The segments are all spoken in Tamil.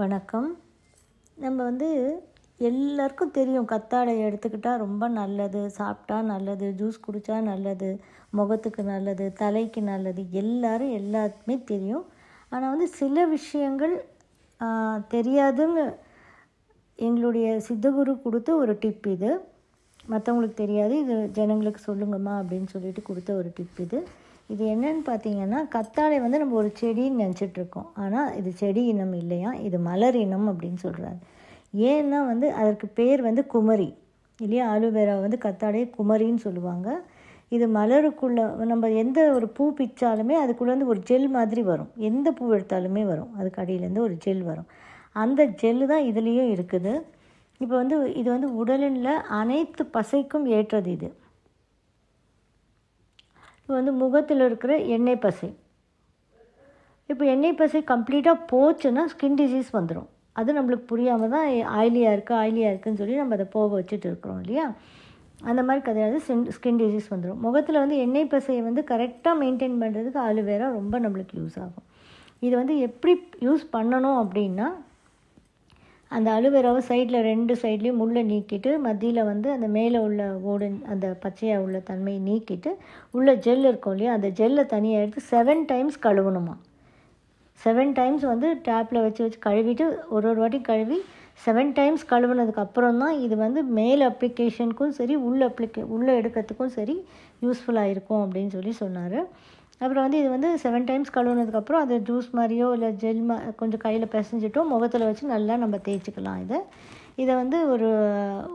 வணக்கம். நம்ம வந்து எல்லாருக்கும் தெரியும் கத்தாழை எடுத்துக்கிட்டால் ரொம்ப நல்லது சாப்பிட்டா நல்லது ஜூஸ் குடித்தா நல்லது முகத்துக்கு நல்லது தலைக்கு நல்லது எல்லாரும் எல்லாத்துக்குமே தெரியும். ஆனால் வந்து சில விஷயங்கள் தெரியாதுன்னு எங்களுடைய சித்தகுரு கொடுத்த ஒரு டிப் இது. மற்றவங்களுக்கு தெரியாது இது ஜனங்களுக்கு சொல்லுங்கம்மா அப்படின்னு சொல்லிட்டு கொடுத்த ஒரு டிப் இது. இது என்னன்னு பார்த்தீங்கன்னா கத்தாழை வந்து நம்ம ஒரு செடின்னு நினச்சிட்ருக்கோம். ஆனால் இது செடி இனம் இல்லையா? இது மலர் இனம் அப்படின்னு சொல்கிறாரு ஏன்னா வந்து அதற்கு பேர் வந்து குமரி. இல்லையா? ஆலுவேரா வந்து கத்தாழையை குமரின்னு சொல்லுவாங்க. இது மலருக்குள்ளே நம்ம எந்த ஒரு பூ பிச்சாலுமே அதுக்குள்ளேருந்து ஒரு ஜெல் மாதிரி வரும். எந்த பூ எடுத்தாலுமே வரும். அதுக்கு அடியிலேருந்து ஒரு ஜெல் வரும். அந்த ஜெல்லு தான் இதுலேயும் இருக்குது. இப்போ வந்து இது வந்து உடலில் அனைத்து பசைக்கும் ஏற்றது இது. இப்போ வந்து முகத்தில் இருக்கிற எண்ணெய் பசை. இப்போ எண்ணெய் பசை கம்ப்ளீட்டாக போச்சுன்னா ஸ்கின் டிசீஸ் வந்துடும் அது நம்மளுக்கு புரியாமல் தான் ஆயிலியாக இருக்குது ஆயிலியாக இருக்குதுன்னு சொல்லி நம்ம அதை போக வச்சுட்டு இருக்கிறோம் இல்லையா? அந்த மாதிரி கிடையாது சின் ஸ்கின் டிசீஸ் வந்துடும் முகத்தில் வந்து எண்ணெய் பசையை வந்து கரெக்டாக மெயின்டைன் பண்ணுறதுக்கு ஆலுவேரா ரொம்ப நம்மளுக்கு யூஸ் ஆகும். இது வந்து எப்படி யூஸ் பண்ணணும் அப்படின்னா அந்த அலுவேராவை சைடில் ரெண்டு சைட்லேயும் முள்ளை நீக்கிட்டு மத்தியில் வந்து அந்த மேலே உள்ள ஓடு அந்த பச்சையாக உள்ள தன்மையை நீக்கிட்டு உள்ள ஜெல் இருக்கும் இல்லையா அந்த ஜெல்லை தனியாக எடுத்து செவன் டைம்ஸ் கழுவணுமா. செவன் டைம்ஸ் வந்து டேப்பில் வச்சு வச்சு கழுவிட்டு ஒரு ஒரு வாட்டி கழுவி செவன் டைம்ஸ் கழுவுனதுக்கு அப்புறம் தான் இது வந்து மேல் அப்ளிகேஷனுக்கும் சரி உள்ள அப்ளிகே உள்ளே எடுக்கிறதுக்கும் சரி யூஸ்ஃபுல்லாக இருக்கும் அப்படின்னு சொல்லி சொன்னார். அப்புறம் வந்து இது வந்து செவன் டைம்ஸ் கழுவுனதுக்கப்புறம் அது ஜூஸ் மாதிரியோ இல்லை ஜெல் மா கொஞ்சம் கையில் பிசைஞ்சிட்டோ முகத்தில் வச்சு நல்லா நம்ம தேய்ச்சிக்கலாம் இதை. இதை வந்து ஒரு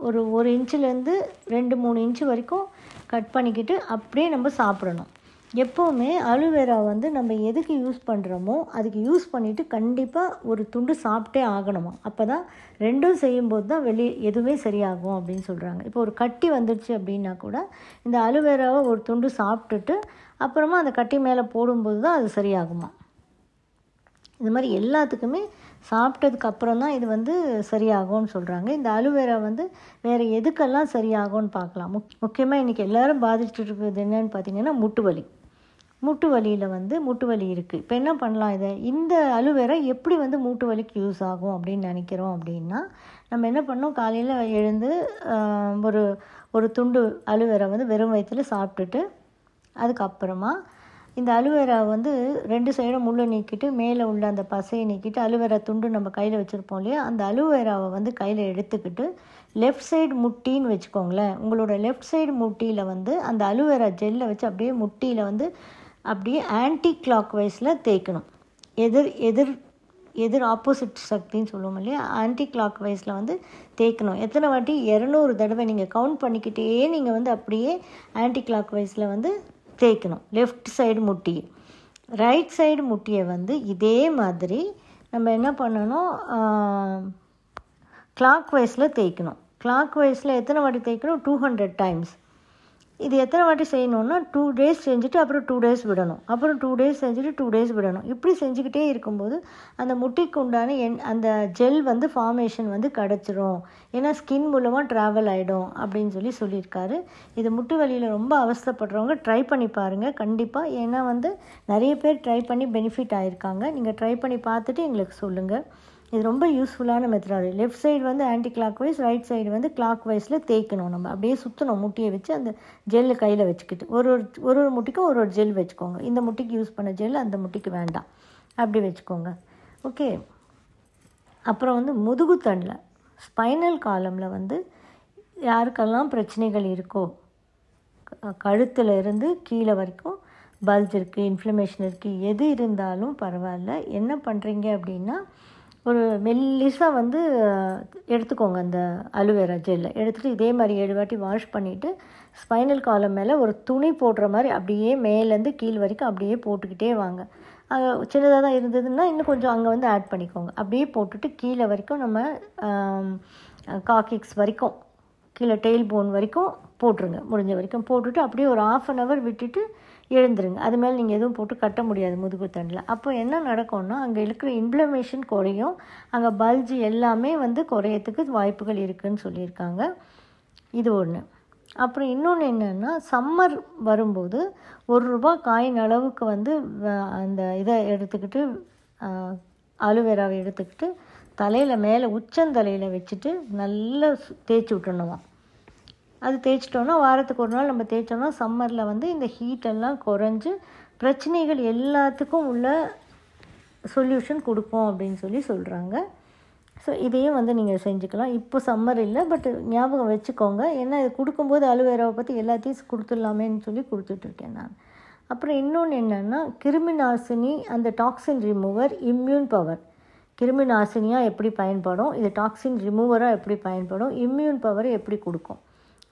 ஒரு ஒரு இன்ச்சுலேருந்து ரெண்டு மூணு இன்ச்சு வரைக்கும் கட் பண்ணிக்கிட்டு அப்படியே நம்ம சாப்பிடணும். எப்போவுமே அலுவேரா வந்து நம்ம எதுக்கு யூஸ் பண்ணுறோமோ அதுக்கு யூஸ் பண்ணிவிட்டு கண்டிப்பாக ஒரு துண்டு சாப்பிட்டே ஆகணுமா? அப்போ தான் ரெண்டும் செய்யும்போது தான் வெளியே எதுவுமே சரியாகும் அப்படின்னு சொல்கிறாங்க இப்போ ஒரு கட்டி வந்துடுச்சு அப்படின்னா கூட இந்த அலுவேராவை ஒரு துண்டு சாப்பிட்டுட்டு அப்புறமா அந்த கட்டி மேலே போடும்போது தான் அது சரியாகுமா? இது மாதிரி எல்லாத்துக்குமே சாப்பிட்டதுக்கு அப்புறம் தான் இது வந்து சரியாகும்னு சொல்கிறாங்க இந்த அலுவேரா வந்து வேறு எதுக்கெல்லாம் சரியாகும்னு பார்க்கலாம். முக் முக்கியமாக இன்றைக்கி எல்லாரும் பாதிச்சுட்டு இருக்கிறது என்னன்னு பார்த்தீங்கன்னா முட்டு வலி மூட்டு வலியில் வந்து மூட்டு வலி இருக்குது இப்போ என்ன பண்ணலாம் இதை? இந்த அலுவேரா எப்படி வந்து மூட்டு வலிக்கு யூஸ் ஆகும் அப்படின்னு நினைக்கிறோம் அப்படின்னா நம்ம என்ன பண்ணோம் காலையில் எழுந்து ஒரு ஒரு துண்டு அலுவேரா வந்து வெறும் வயிற்றில் சாப்பிட்டுட்டு அதுக்கப்புறமா இந்த அலுவேரா வந்து ரெண்டு சைடும் முள்ளை நீக்கிட்டு மேலே உள்ள அந்த பசையை நீக்கிட்டு அலுவேரா துண்டு நம்ம கையில் வச்சுருப்போம் இல்லையா? அந்த அலுவேராவை வந்து கையில் எடுத்துக்கிட்டு லெஃப்ட் சைடு முட்டின்னு வச்சுக்கோங்களேன். உங்களோட லெஃப்ட் சைடு முட்டியில் வந்து அந்த அலுவேரா ஜெல்லை வச்சு அப்படியே முட்டியில் வந்து அப்படியே ஆன்டி கிளாக் வைஸில் தேய்க்கணும். எதிர் எதிர் எதிர் ஆப்போசிட் சக்தின்னு சொல்லுவோம் இல்லையா? ஆன்டி கிளாக் வைஸில் வந்து தேய்க்கணும். எத்தனை வாட்டி? இரநூறு தடவை நீங்கள் கவுண்ட் பண்ணிக்கிட்டே நீங்கள் வந்து அப்படியே ஆன்டி கிளாக் வைஸில் வந்து தேய்க்கணும். லெஃப்ட் சைடு முட்டியை ரைட் சைடு முட்டியை வந்து இதே மாதிரி நம்ம என்ன பண்ணணும்? கிளாக் வைஸில் தேய்க்கணும். கிளாக் வைஸில் எத்தனை வாட்டி தேய்க்கணும்? டூ ஹண்ட்ரட் டைம்ஸ் இது எத்தனை வாட்டி செய்யணும்னா டூ டேஸ் செஞ்சுட்டு அப்புறம் டூ டேஸ் விடணும். அப்புறம் டூ டேஸ் செஞ்சுட்டு டூ டேஸ் விடணும். இப்படி செஞ்சுக்கிட்டே இருக்கும்போது அந்த முட்டிக்கு உண்டான என் அந்த ஜெல் வந்து ஃபார்மேஷன் வந்து கிடச்சிரும். ஏன்னா ஸ்கின் மூலமாக ட்ராவல் ஆகிடும் அப்படின்னு சொல்லி சொல்லியிருக்காரு. இது முட்டு வலியில் ரொம்ப அவஸ்தைப்படுறவங்க ட்ரை பண்ணி பாருங்கள் கண்டிப்பாக ஏன்னா வந்து நிறைய பேர் ட்ரை பண்ணி பெனிஃபிட் ஆகிருக்காங்க நீங்கள் ட்ரை பண்ணி பார்த்துட்டு எங்களுக்கு சொல்லுங்கள் இது ரொம்ப யூஸ்ஃபுல்லான மெத்தடாலஜி லெஃப்ட் சைடு வந்து anticlockwise right side வந்து கிளாக் வைஸில் தேய்க்கணும் நம்ம. அப்படியே சுற்றணும் முட்டியை வச்சு அந்த ஜெல்லு கையில் வச்சுக்கிட்டு. ஒரு ஒரு ஒரு ஒரு முட்டிக்கும் ஒரு ஒரு ஜெல் வச்சுக்கோங்க. இந்த முட்டிக்கு யூஸ் பண்ண ஜெல் அந்த முட்டிக்கு வேண்டாம். அப்படி வச்சுக்கோங்க. ஓகே அப்புறம் வந்து முதுகுத்தண்டில் ஸ்பைனல் காலமில் வந்து யாருக்கெல்லாம் பிரச்சனைகள் இருக்கோ கழுத்தில் இருந்து கீழே வரைக்கும் பல்ஜ் இருக்குது இன்ஃப்ளமேஷன் இருக்குது எது இருந்தாலும் பரவாயில்ல. என்ன பண்ணுறீங்க அப்படின்னா ஒரு மெல்லிசாக வந்து எடுத்துக்கோங்க அந்த அலுவேரா ஜெல்லை. எடுத்துகிட்டு இதே மாதிரி ஏழு வாட்டி வாஷ் பண்ணிவிட்டு ஸ்பைனல் காலம் மேலே ஒரு துணி போடுற மாதிரி அப்படியே மேலேருந்து கீழ் வரைக்கும் அப்படியே போட்டுக்கிட்டே வாங்க. சின்னதாக தான் இருந்ததுன்னா இன்னும் கொஞ்சம் அங்கே வந்து ஆட் பண்ணிக்கோங்க. அப்படியே போட்டுட்டு கீழே வரைக்கும் நம்ம காக்கிக்ஸ் வரைக்கும் கீழே டெயில் போன் வரைக்கும் போட்டுருங்க. முடிஞ்ச வரைக்கும் போட்டுட்டு அப்படியே ஒரு ஆஃப் அன் ஹவர் விட்டுட்டு எழுந்துருங்க. அது மேலே நீங்கள் எதுவும் போட்டு கட்ட முடியாது முதுகுத்தண்டில் அப்போ என்ன நடக்கும்னா அங்கே இருக்கிற இன்ஃப்ளமேஷன் குறையும். அங்கே பல்ஜ் எல்லாமே வந்து குறையத்துக்கு வாய்ப்புகள் இருக்குதுன்னு சொல்லியிருக்காங்க. இது ஒன்று அப்புறம் இன்னொன்று என்னென்னா சம்மர் வரும்போது ஒரு ரூபா காயின் அளவுக்கு வந்து வ- அந்த இதை எடுத்துக்கிட்டு அலுவேராவை எடுத்துக்கிட்டு தலையில் மேலே உச்சந்தலையில் வச்சுட்டு நல்லா தேய்ச்சி விட்டுணுமா அது தேய்ச்சிட்டோன்னா வாரத்துக்கு ஒரு நாள் நம்ம தேய்ச்சோன்னா சம்மரில் வந்து இந்த ஹீட்டெல்லாம் குறைஞ்சி பிரச்சனைகள் எல்லாத்துக்கும் உள்ள சொல்யூஷன் கொடுப்போம் அப்படின்னு சொல்லி சொல்கிறாங்க ஸோ இதையும் வந்து நீங்கள் செஞ்சுக்கலாம். இப்போ சம்மர் இல்லை பட் ஞாபகம் வச்சுக்கோங்க. ஏன்னா இது கொடுக்கும்போது அலுவேராவை பற்றி எல்லாத்தையும் கொடுத்துடலாமேன்னு சொல்லி கொடுத்துட்ருக்கேன் நான். அப்புறம் இன்னொன்று என்னென்னா கிருமி நாசினி அந்த டாக்ஸின் ரிமூவர் இம்யூன் பவர் கிருமி நாசினியாக எப்படி பயன்படும்? இது டாக்ஸின் ரிமூவராக எப்படி பயன்படும்? இம்யூன் பவர் எப்படி கொடுக்கும்?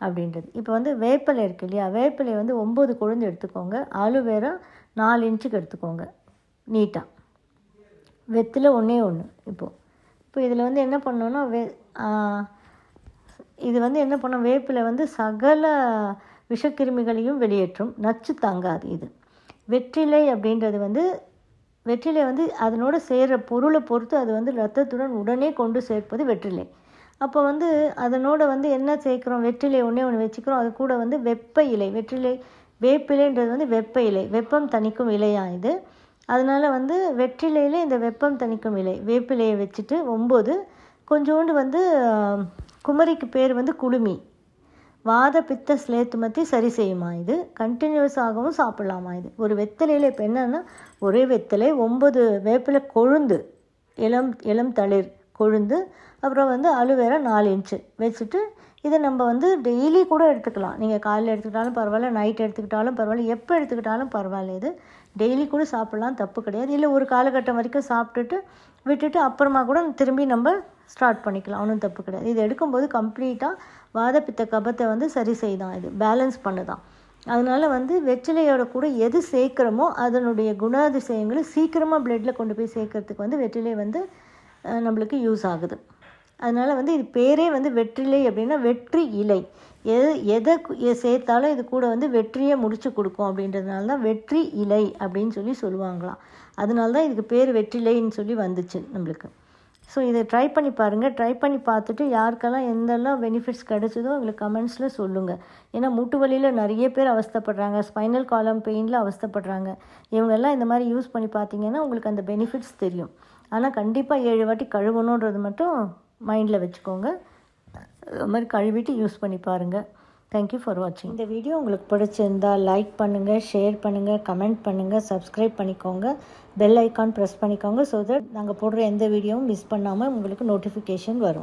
அப்படின்றது. இப்போ வந்து வேப்பிலை இருக்கு இல்லையா? வேப்பிலை வந்து ஒம்பது குழந்தை எடுத்துக்கோங்க. அலுவேரா நாலு இன்ச்சுக்கு எடுத்துக்கோங்க. நீட்டாக வெத்தில் ஒன்றே ஒன்று இப்போது இப்போ இதில் வந்து என்ன பண்ணோன்னா வே இது வந்து என்ன பண்ணோம் வேப்பிலை வந்து சகல விஷக்கிருமிகளையும் வெளியேற்றும். நச்சு தாங்காது இது. வெற்றிலை அப்படின்றது வந்து வெற்றிலை வந்து அதனோட சேர்கிற பொருளை பொறுத்து அது வந்து ரத்தத்துடன் உடனே கொண்டு சேர்ப்பது வெற்றிலை. அப்போ வந்து அதனோட வந்து என்ன சேர்க்குறோம்? வெற்றிலை ஒன்றே ஒன்று வச்சுக்கிறோம். அது கூட வந்து வெப்ப இலை. வெற்றிலை வேப்பிலைன்றது வந்து வெப்ப இலை. வெப்பம் தணிக்கும் இலையாக இது? அதனால் வந்து வெற்றிலையில் இந்த வெப்பம் தணிக்கும் இலை. வேப்பிலையை வச்சுட்டு ஒம்பது. கொஞ்சோண்டு வந்து குமரிக்கு பேர் வந்து குளுமி. வாத பித்த ஸ்லேத்துமத்தி சரி செய்யுமா இது? கண்டினியூஸாகவும் சாப்பிடலாமா இது? ஒரு வெத்தலையில் இப்போ என்னென்னா ஒரே வெத்தலை ஒம்பது வேப்பிலை கொழுந்து இளம் இளம் தளிர் கொழுந்து அப்புறம் வந்து அலுவேரா நாலு இன்ச்சு வச்சுட்டு இதை நம்ம வந்து டெய்லி கூட எடுத்துக்கலாம். நீங்கள் காலையில் எடுத்துக்கிட்டாலும் பரவாயில்ல நைட் எடுத்துக்கிட்டாலும் பரவாயில்ல எப்போ எடுத்துக்கிட்டாலும் பரவாயில்ல இது. டெய்லி கூட சாப்பிட்லாம் தப்பு கிடையாது. இல்லை ஒரு காலகட்டம் வரைக்கும் சாப்பிட்டுட்டு விட்டுட்டு அப்புறமா கூட திரும்பி நம்ம ஸ்டார்ட் பண்ணிக்கலாம். ஒன்றும் தப்பு கிடையாது. இது எடுக்கும்போது கம்ப்ளீட்டாக வாதப்பித்த கபத்தை வந்து சரி செய்தான் இது. பேலன்ஸ் பண்ணுதான். அதனால் வந்து வெற்றிலையோட கூட எது சேர்க்குறோமோ அதனுடைய குணாதிசயங்களை சீக்கிரமாக பிளட்டில் கொண்டு போய் சேர்க்கறதுக்கு வந்து வெற்றிலை வந்து நம்மளுக்கு யூஸ் ஆகுது. அதனால் வந்து இது பேரே வந்து வெற்றிலை அப்படின்னா வெற்றி இலை. எது எதை சேர்த்தாலும் இது கூட வந்து வெற்றியை முடிச்சு கொடுக்கும் அப்படின்றதுனால தான் வெற்றி இலை அப்படின்னு சொல்லி சொல்லுவாங்களாம். அதனால தான் இதுக்கு பேர் வெற்றிலைன்னு சொல்லி வந்துச்சு நம்மளுக்கு. ஸோ இதை ட்ரை பண்ணி பாருங்கள் ட்ரை பண்ணி பார்த்துட்டு யாருக்கெல்லாம் எந்தெல்லாம் பெனிஃபிட்ஸ் கிடைச்சதோ எங்களுக்கு கமெண்ட்ஸில் சொல்லுங்கள் ஏன்னா மூட்டு வலியில் நிறைய பேர் அவஸ்தைப்படுறாங்க. ஸ்பைனல் காலம் பெயினில் அவஸ்தைப்படுறாங்க. இவங்கெல்லாம் இந்த மாதிரி யூஸ் பண்ணி பார்த்தீங்கன்னா உங்களுக்கு அந்த பெனிஃபிட்ஸ் தெரியும். ஆனால் கண்டிப்பாக ஏழு வாட்டி கழுவணுன்றது மட்டும் மைண்டில் வச்சுக்கோங்க. அது மாதிரி கழுவிட்டு யூஸ் பண்ணி பாருங்கள் தேங்க்யூ ஃபார் வாட்சிங் இந்த வீடியோ உங்களுக்கு பிடிச்சிருந்தா லைக் பண்ணுங்கள் ஷேர் பண்ணுங்கள் கமெண்ட் பண்ணுங்கள் சப்ஸ்கிரைப் பண்ணிக்கோங்க. பெல் ஐக்கான் ப்ரெஸ் பண்ணிக்கோங்க ஸோ தட் நாங்கள் போடுற எந்த வீடியோவும் மிஸ் பண்ணாமல் உங்களுக்கு நோட்டிஃபிகேஷன் வரும்.